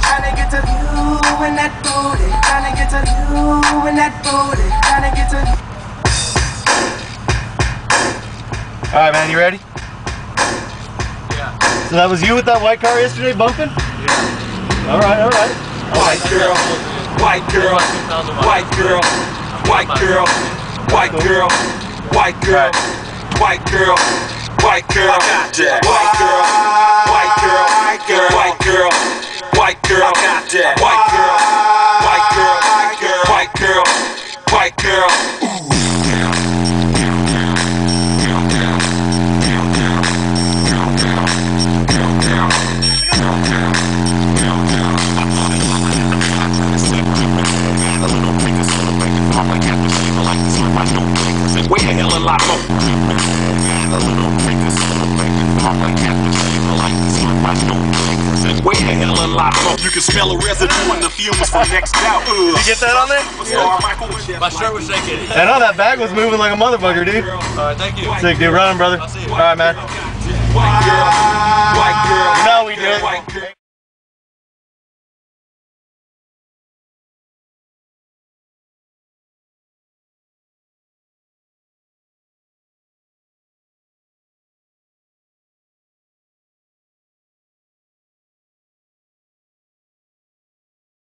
Tryna get to you and that booty. Tryna get to you and that booty. Tryna get to. All right, man, you ready? Yeah. So that was you with that white car yesterday bumping? Yeah. All right, all right. White girl, white girl, white girl, white girl, white girl, white girl, white girl, white girl, white girl, white girl, girl, white girl, white girl, white girl. Way the hell a lot more. Way the hell a lot more. You can smell a residue in the fumes from next out. You get that on there? Star Michael. My shirt was shaking. I know that bag was moving like a motherfucker, dude. All right, thank you. Sick, dude. Running, brother. I'll see you. All right, man. White girl,